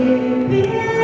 It feels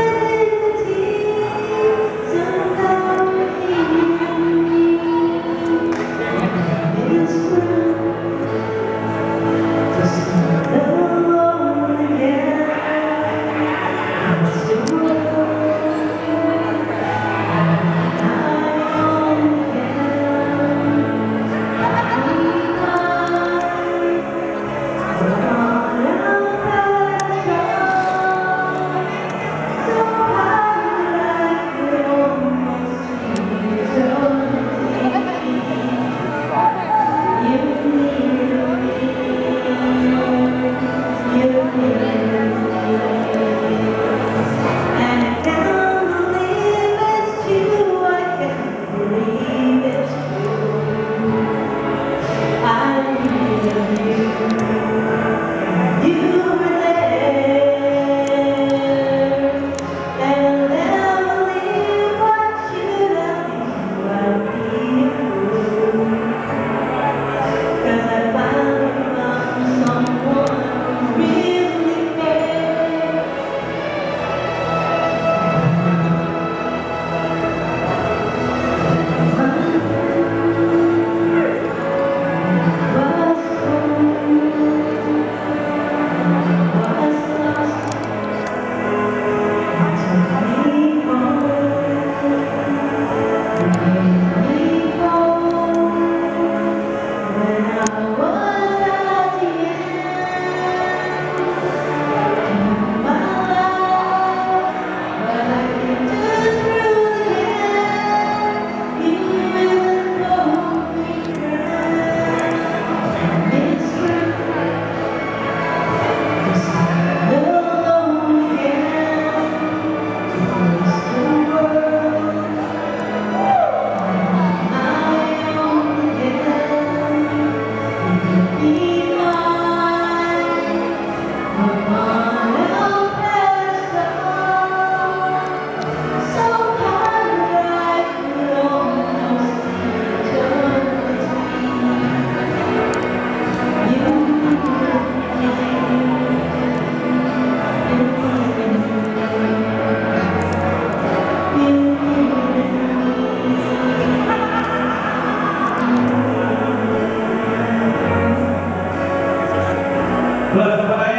But, but I